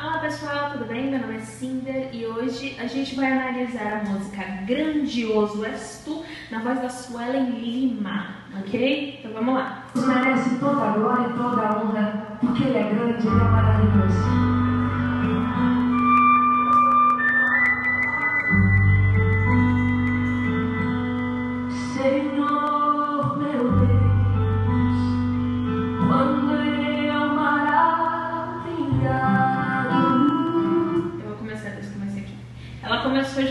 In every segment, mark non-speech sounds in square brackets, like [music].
Olá pessoal, tudo bem? Meu nome é Cinder e hoje a gente vai analisar a música Grandioso És Tu na voz da Suelen Lima, ok? Então vamos lá. Merece toda a glória e toda a honra, porque Ele é grande, Ele é maravilhoso.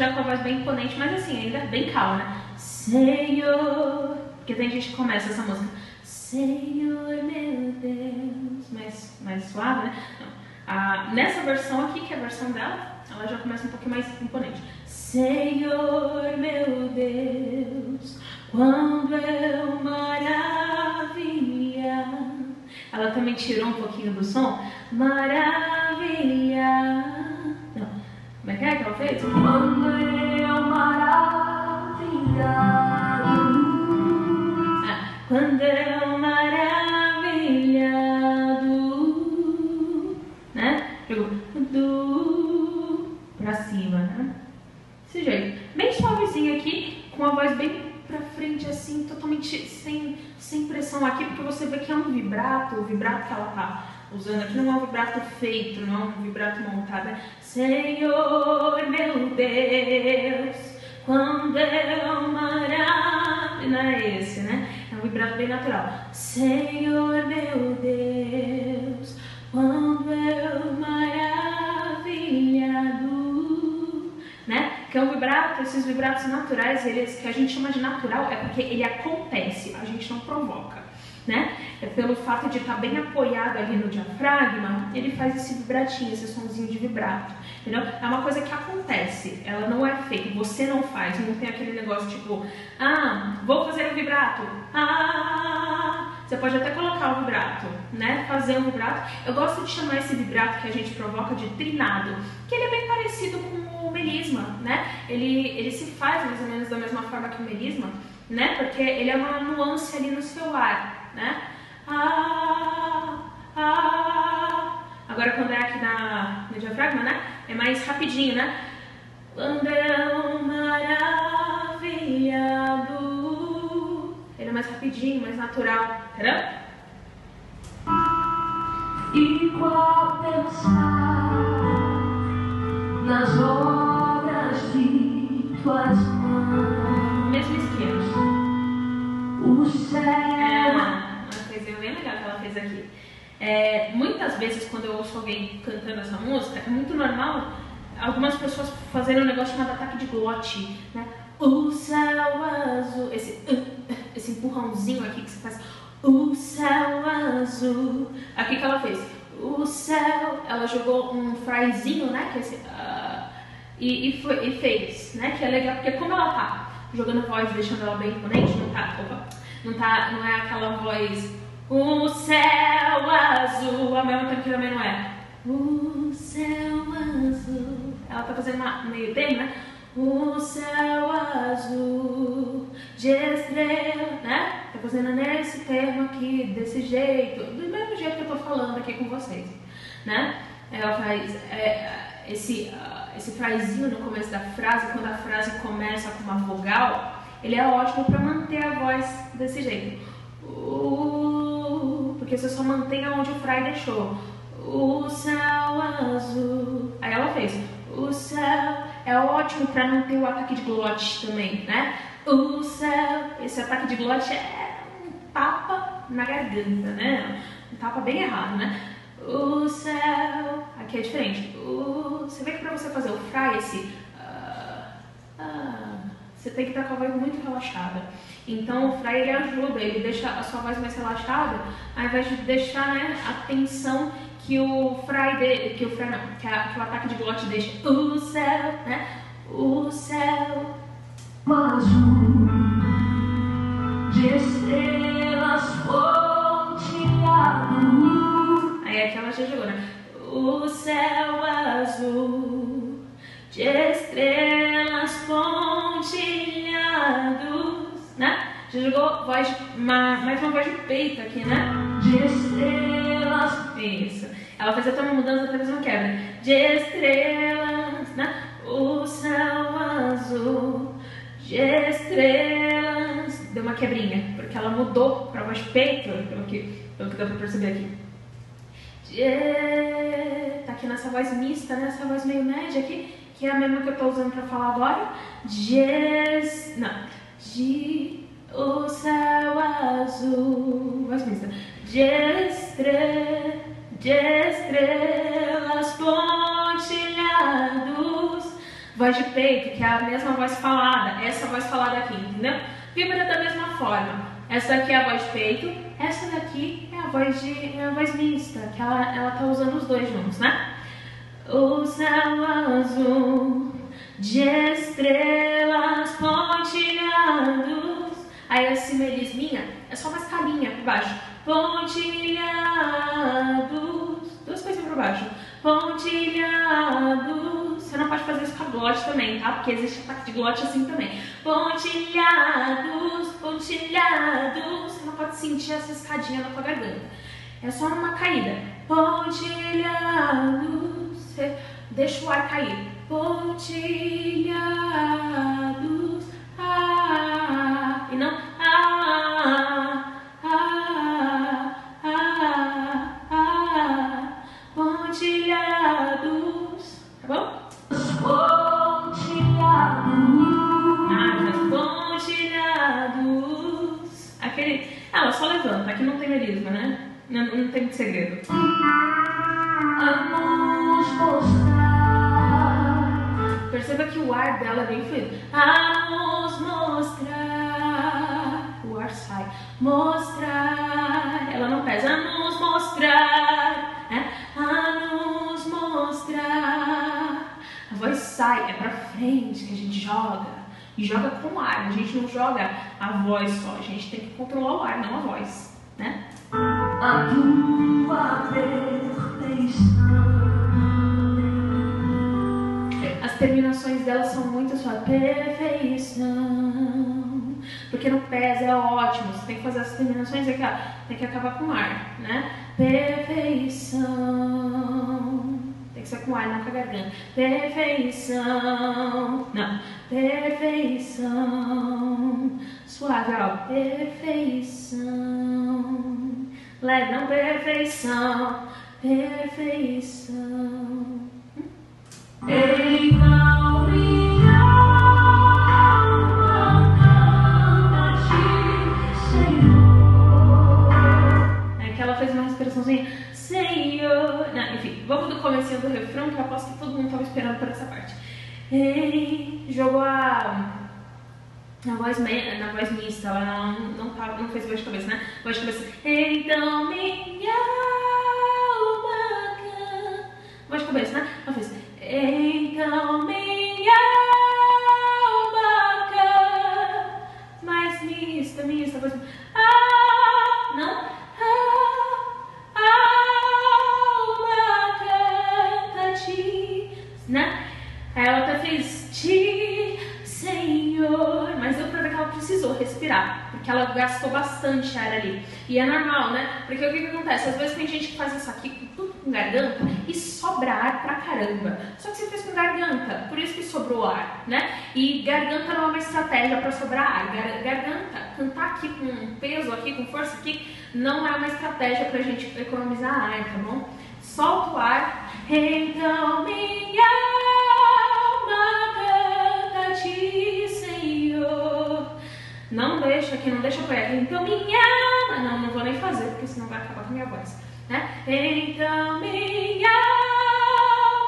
Já com a voz bem imponente, mas assim, ainda bem calma, né? Senhor. Porque tem gente que começa essa música. Senhor meu Deus. Mais, mais suave, né? Ah, nessa versão aqui, que é a versão dela, ela já começa um pouquinho mais imponente. Senhor meu Deus, quando eu maravilha. Ela também tirou um pouquinho do som. Maravilha. É que ela fez? Quando eu maravilhado quando eu maravilhado, né? Jogou do pra cima, né? Desse jeito. Bem suavezinho aqui, com a voz bem pra frente, assim, totalmente sem, sem pressão aqui, porque você vê que é um vibrato, o vibrato que ela tá usando aqui não é um vibrato feito, não é um vibrato montado, né? Senhor, meu Deus, quando eu maravilho, não é esse, né? É um vibrato bem natural. Senhor, meu Deus, quando eu maravilhado, né? Que é um vibrato, esses vibratos naturais, eles que a gente chama de natural, é porque ele acontece, a gente não provoca, né? É pelo fato de estar bem apoiado ali no diafragma, ele faz esse vibratinho, esse sonzinho de vibrato, entendeu? É uma coisa que acontece, ela não é feita, você não faz, não tem aquele negócio tipo, ah, vou fazer um vibrato, ah, você pode até colocar o vibrato, né? Fazer um vibrato. Eu gosto de chamar esse vibrato que a gente provoca de trinado, que ele é bem parecido com o melisma, né? Ele, ele se faz mais ou menos da mesma forma que o melisma, né? Porque ele é uma nuance ali no seu ar, né? Ah, ah. Agora quando é aqui na, no diafragma, né? É mais rapidinho, né? Quando eu maravilhado. Ele é mais rapidinho, mais natural, entendeu? igual pensar nas obras de tuas mãos. Mesmo esquema. O É céu uma coisinha bem legal que ela fez aqui. É, muitas vezes, quando eu ouço alguém cantando essa música, é muito normal algumas pessoas fazerem um negócio chamado ataque de glote, né? O céu azul, esse, uh, esse empurrãozinho aqui que você faz. O céu azul. Aqui que ela fez. O céu. Ela jogou um fraizinho, né? Que é esse, ah, e, e, foi, e fez, né? Que é legal, porque como ela tá jogando voz, deixando ela bem imponente, não tá, opa, não tá, não é aquela voz, o céu azul, ao mesmo tempo que também não é, o céu azul, ela tá fazendo uma, meio termo, né? O céu azul de estrela, né? Tá fazendo nesse termo aqui, desse jeito, do mesmo jeito que eu tô falando aqui com vocês, né? Ela faz é, esse, ah, esse frasinho no começo da frase, quando a frase começa com uma vogal, ele é ótimo para manter a voz desse jeito. Uh, porque você só mantém aonde o frai deixou. O céu azul. Aí ela fez. O céu é ótimo para não ter o ataque de glote também, né? O céu. Esse ataque de glote é um tapa na garganta, né? Um tapa bem errado, né? O céu. Aqui é diferente. O... Você vê que para você fazer o fry, esse. ah, ah, você tem que estar com a voz muito relaxada. Então o fry ele ajuda, ele deixa a sua voz mais relaxada, ao invés de deixar né, a tensão que o fry de, que o fry não, que, a- que o ataque de glote deixa. O céu, né? O céu. azul de estrelas pontilhado. Aí aqui ela já jogou, né? O céu azul de estrelas pontilhados, né? Já jogou voz, uma, mais uma voz de peito aqui, né? de estrelas Isso. Ela fez até uma mudança, até mesmo uma quebra. De estrelas, né? O céu azul de estrelas. Deu uma quebrinha, porque ela mudou para voz peito, pelo que, pelo que deu pra perceber aqui. De... Tá aqui nessa voz mista, né? Essa voz meio média aqui, que é a mesma que eu tô usando pra falar agora. De... Não. De... O céu azul. Voz mista. De, de estrelas pontilhados. Voz de peito, que é a mesma voz falada. Essa voz falada aqui, entendeu? Vibra da mesma forma. Essa daqui é a voz de peito, essa daqui é a voz de é a voz mista, que ela, ela tá usando os dois juntos, né? O céu azul de estrelas pontilhados. Aí esse melisminha é só uma escalinha por baixo. Pontilhados. Duas coisas por baixo. Pontilhados. Você não pode fazer isso com a glote também, tá? Porque existe ataque de glote assim também. Pontilhados, pontilhados. Você não pode sentir essa escadinha na tua garganta. É só uma caída. Pontilhados. Você deixa o ar cair. Pontilhados. Ah, e não ah, ah, ah, ah, pontilhados. Tá bom? Ah, mas pontilhados. Aquele. Ah, ela só levanta. Aqui não tem melisma, né? Não, não tem segredo. Perceba que o ar dela é bem fluido. A nos mostrar. O ar sai. Mostrar. Ela não pesa. A nos mostrar. Né? A nos mostrar. A voz sai. É pra frente que a gente joga. E joga com ar. A gente não joga a voz só. A gente tem que controlar o ar, não a voz. Né? A tua perfeição. As terminações delas são muito sua perfeição. Porque no pés é ótimo. Você tem que fazer as terminações aqui, ó. Tem que acabar com ar, né? Perfeição. Tem que ser com ar, não com a garganta. Perfeição. Não. Perfeição. Suave, ó. Perfeição. Não perfeição. Perfeição. Minha alma canta-te, Senhor. Não, enfim, vamos do comecinho do refrão, que eu aposto que todo mundo estava esperando por essa parte. Ele jogou a. Na voz, me- na voz mista, ela não, não, tava, não fez voz de cabeça, né? Voz de cabeça. Então minha alma. Voz de cabeça, né? Ela fez. Então minha E é normal, né? Porque o que, que acontece? Às vezes tem gente que faz isso aqui com tudo com garganta e sobra ar pra caramba. Só que você fez com garganta, por isso que sobrou ar, né? E garganta não é uma estratégia pra sobrar ar. Gar- Garganta, cantar aqui com peso aqui, com força aqui, não é uma estratégia pra gente economizar ar, tá bom? Solta o ar. Então minha alma canta-te, Senhor. Não deixa aqui, não deixa apoiar aqui. Então minha alma. Não, não vou nem fazer, porque senão vai acabar com a minha voz. Né? Então minha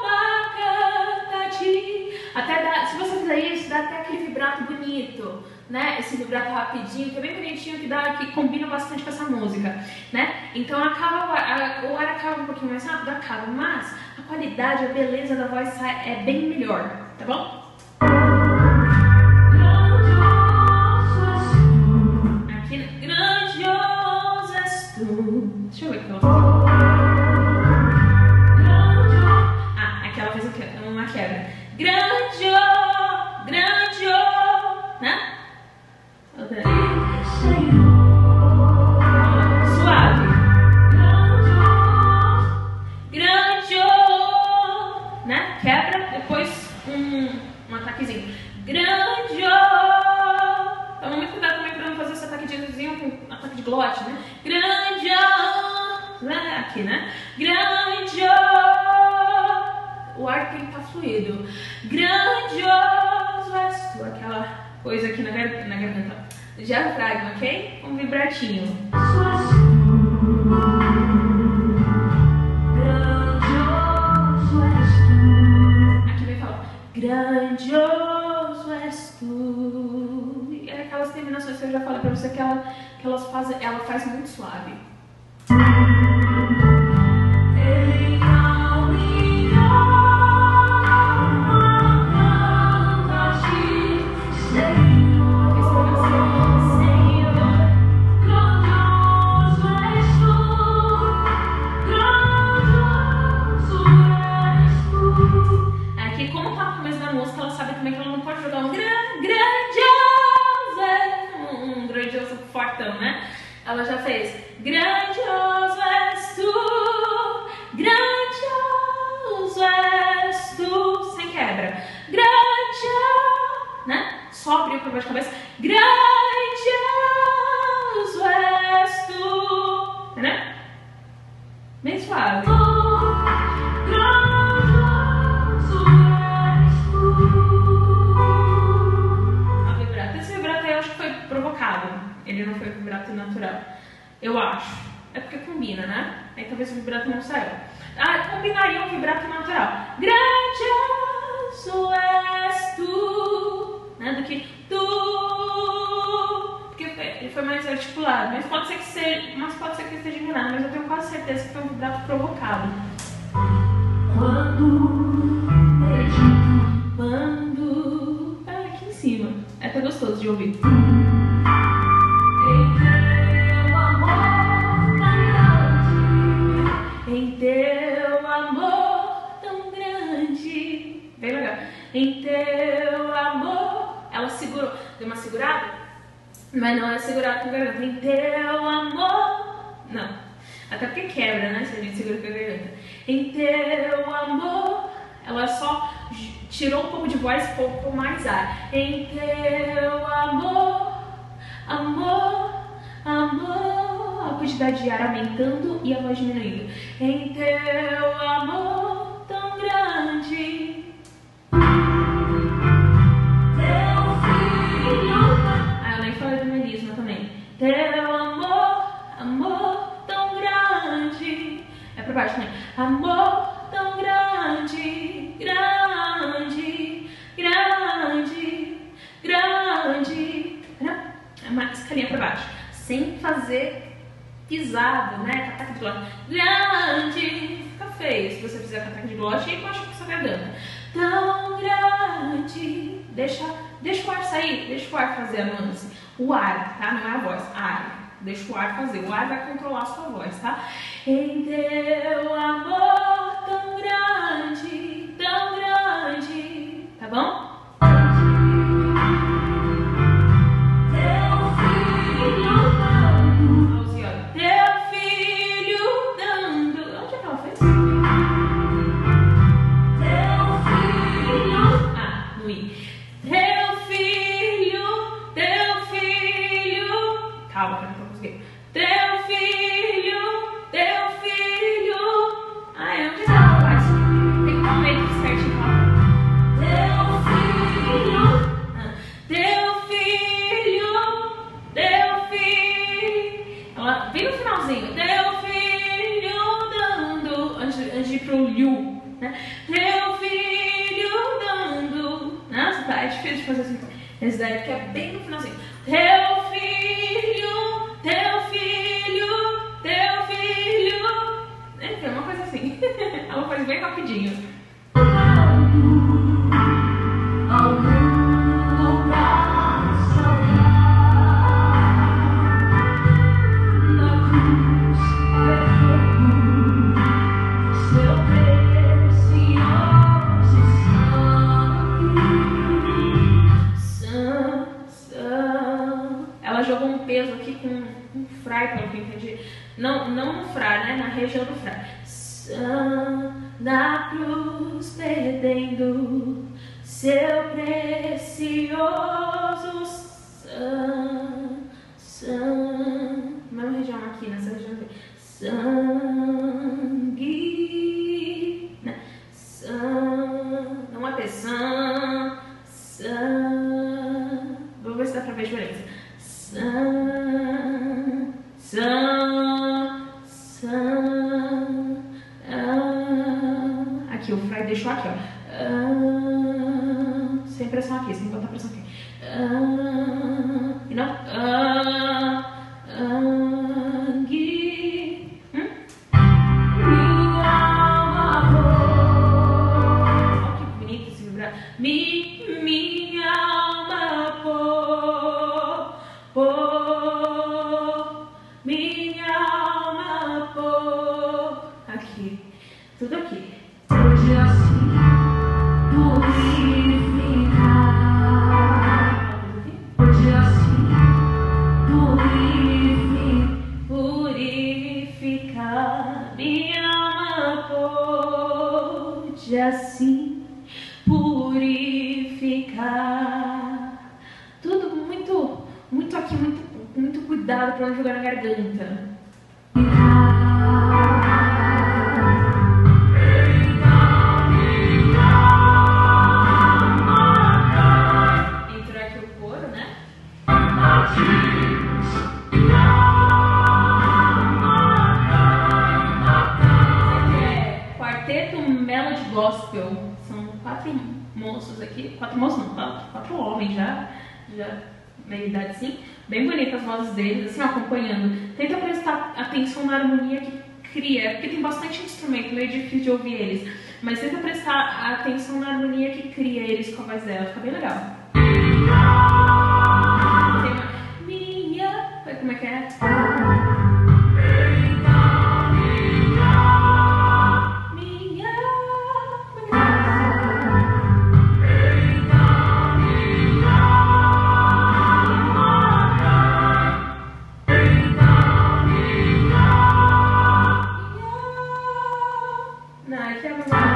alma canta-te. Até dá, se você fizer isso, dá até aquele vibrato bonito, né? Esse vibrato rapidinho, que é bem bonitinho, que, dá, que combina bastante com essa música, né? Então acaba a- o ar acaba um pouquinho mais rápido, acaba, mas a qualidade, a beleza da voz é bem melhor, tá bom? Um ataquezinho. Vibrato natural. Eu acho. É porque combina, né? Aí talvez o vibrato não saiu. Ah, combinaria um vibrato natural. Grandioso és tu. Né? Do que tu. Porque foi- ele foi mais articulado. Mas pode ser que seja. Mas pode ser que esteja enganado. Mas eu tenho quase certeza que foi um vibrato provocado. Quando Quando. Ah, aqui em cima. É até gostoso de ouvir. Deu uma segurada? Mas não é segurada com a garganta. Em teu amor. Não. Até porque quebra, né? Se a gente segura com a garganta. Em teu amor. Ela só tirou um pouco de voz e colocou mais ar. Em teu amor. Amor, amor, a quantidade de ar aumentando e a voz diminuindo. Em teu amor tão grande. Teu amor, amor tão grande. É pra baixo também. Amor tão grande, grande, grande, grande. Não, é uma escalinha pra baixo. Sem fazer pisado, né? Ataque de glote. Grande. Fica feio se você fizer ataque de glote e machuca sua garganta. Tão grande. Deixa, deixa o ar sair, deixa o ar fazer a nuance. O ar, tá? Não é a voz. Ar. Deixa o ar fazer. O ar vai controlar a sua voz, tá? Em teu amor tão grande, tão grande. Tá bom? Ela vem no finalzinho. Teu filho dando. Antes, antes de ir pro liu, né? Teu filho dando. Nossa, tá, é difícil de fazer assim. Esse daí porque é bem no finalzinho. Teu filho, teu filho, teu filho. É uma coisa assim. [laughs] Ela faz bem rapidinho. Não, não no frai, né? Na região do frai. Sam, na cruz perdendo seu precioso sangue, sangue, mesma região aqui, nessa região aqui, sangue, né? San, não é san, san, vou ver se dá pra ver a. aqui, sem botar pressão aqui. Ah, não. Ah, gui. Hum? Minha alma Olha que bonito esse vibrar. Mi, minha alma pô, pô, minha alma pô. Aqui, tudo aqui. Moços aqui. Quatro moços não, quatro, quatro homens já. Já meia idade sim. Bem bonitas as vozes deles, assim, ó, acompanhando. Tenta prestar atenção na harmonia que cria, porque tem bastante instrumento, meio difícil de ouvir eles. Mas tenta prestar atenção na harmonia que cria eles com a voz dela, fica bem legal. Tem uma minha. Como é que é? Não, aqui é uma.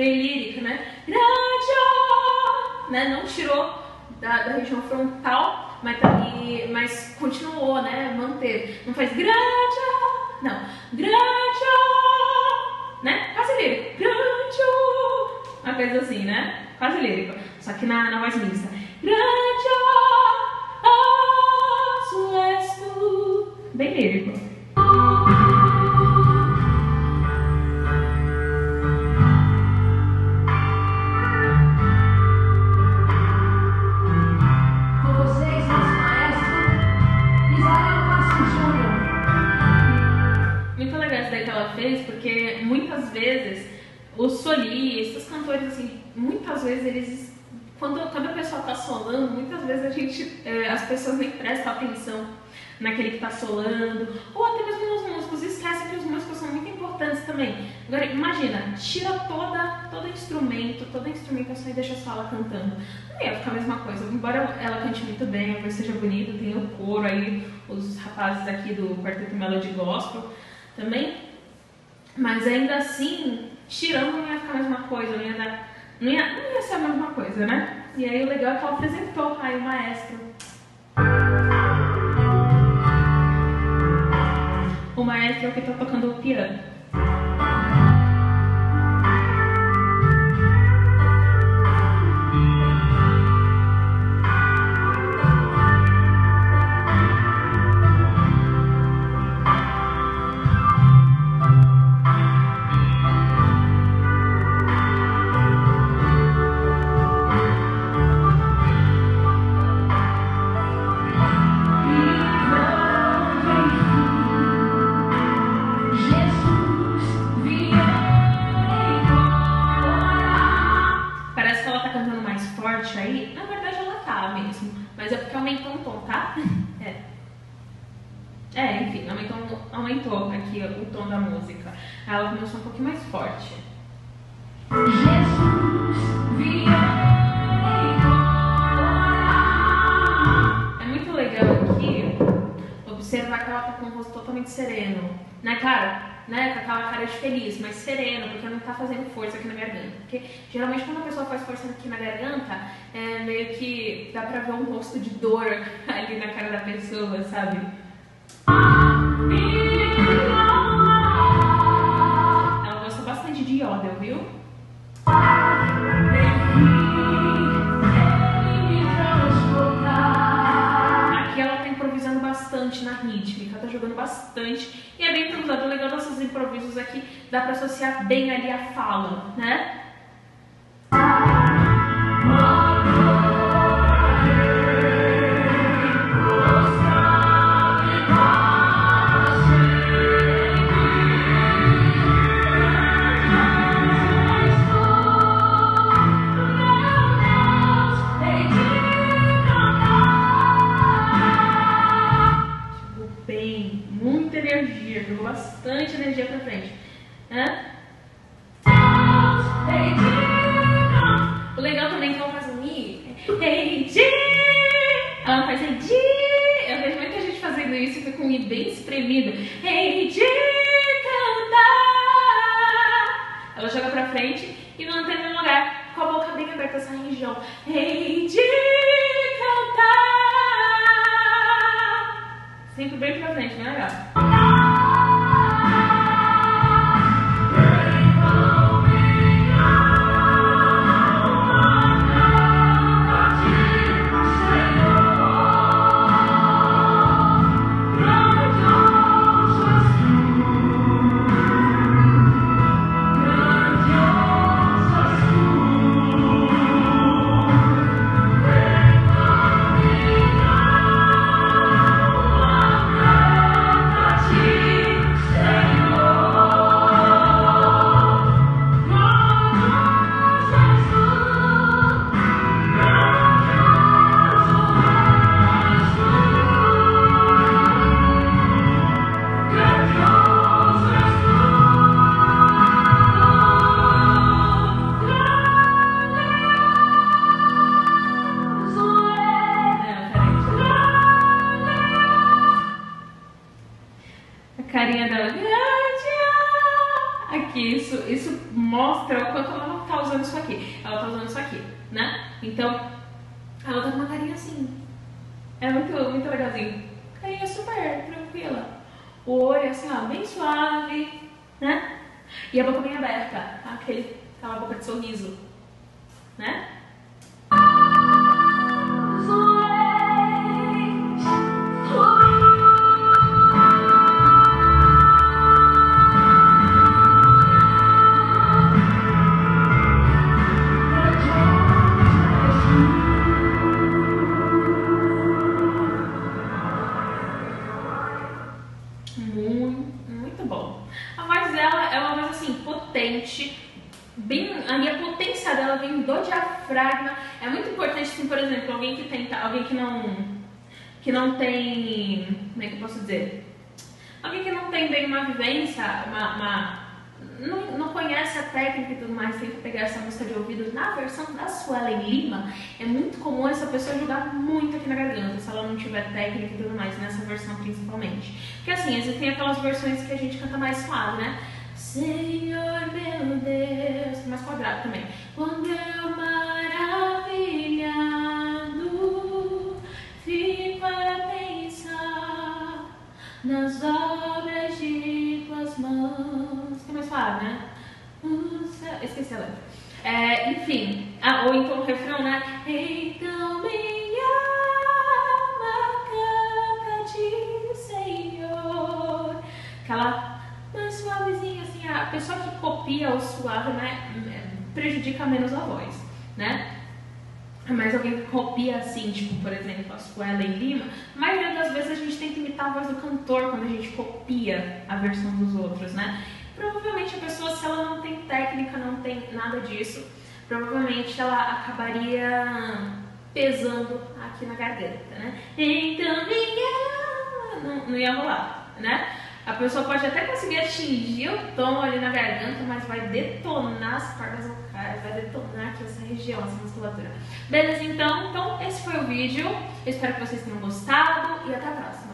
Bem, lírica, né? Grandioso, né? Não tirou da, da região frontal, mas, ali, mas continuou, né? Manteve. Não faz grande, não. Grande, né? Quase lírico. Grande, uma coisa assim, né? Quase lírico. Só que na, na voz mista. Grande, és tu. Bem lírico. Muitas vezes eles quando, quando a pessoa está solando, muitas vezes a gente, é, as pessoas nem prestam atenção naquele que está solando, ou até mesmo nos músicos, esquecem que os músicos são muito importantes também. Agora, imagina, tira toda, todo instrumento, toda instrumentação e deixa só ela cantando. Não ia ficar a mesma coisa, embora ela cante muito bem, a voz seja bonita, tem o coro aí, os rapazes aqui do Quarteto Melody Gospel também, mas ainda assim, tirando não ia ficar a mesma coisa, não ia dar não ia, não ia ser a mesma coisa, né? E aí o legal é que ela apresentou aí o maestro. O maestro é o que está tocando o piano. Geralmente quando a pessoa faz força aqui na garganta, é meio que dá pra ver um rosto de dor [laughs] ali na cara da pessoa, sabe? Ela gosta bastante de yodel, viu? Bastante na rítmica, tá jogando bastante. E é bem improvisado. O legal desses improvisos aqui, dá pra associar bem ali a fala, né? Huh? que isso, isso mostra o quanto ela não tá usando isso aqui. Ela tá usando isso aqui, né? Então, ela tá com uma carinha assim. É muito, muito legalzinho. Carinha super tranquila. O olho assim, ó, bem suave, né? E a boca bem aberta, aquele, aquela boca de sorriso, né? É muito importante, assim, por exemplo, alguém que tenta, alguém que não, que não tem, como é que eu posso dizer? Alguém que não tem bem uma vivência, uma, uma não, não, conhece a técnica e tudo mais, tenta pegar essa música de ouvido na versão da Suelen Lima, é muito comum essa pessoa jogar muito aqui na garganta, se ela não tiver técnica e tudo mais, nessa versão principalmente. Porque assim, existem aquelas versões que a gente canta mais suave, né? Senhor meu Deus, mais quadrado também. Quando eu maravilhado nas obras de tuas mãos. Que mais suave, né? Esqueci a letra. É, enfim, ah, ou então o refrão, né? Então minha alma canta-te, Senhor. Aquela mais suavezinha, assim, a pessoa que copia o suave, né, prejudica menos a voz, né? Mas alguém que copia assim, tipo, por exemplo, a Suelen Lima, a maioria das vezes a gente que imitar a voz do cantor quando a gente copia a versão dos outros, né? Provavelmente a pessoa, se ela não tem técnica, não tem nada disso, provavelmente ela acabaria pesando aqui na garganta, né? Então, não, não ia rolar, né? A pessoa pode até conseguir atingir o tom ali na garganta, mas vai detonar as cordas vocais, vai detonar aqui essa região, essa musculatura. Beleza, então? Então, esse foi o vídeo. Espero que vocês tenham gostado e até a próxima.